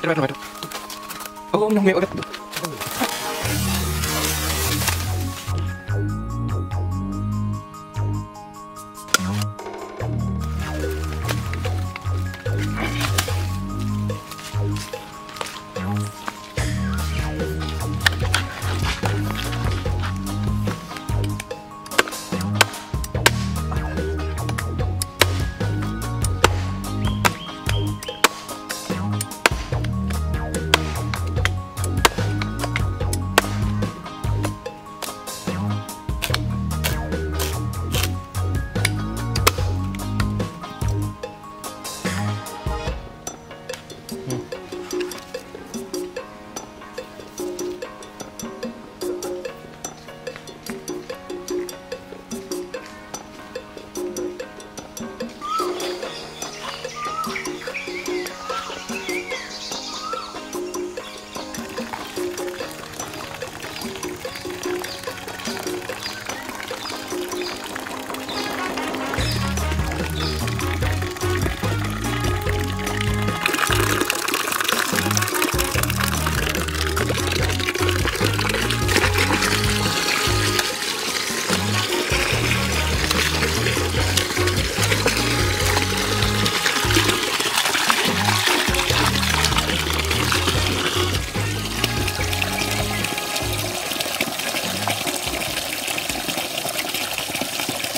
Terbaik, terbaik. Oh, minum ya, udah.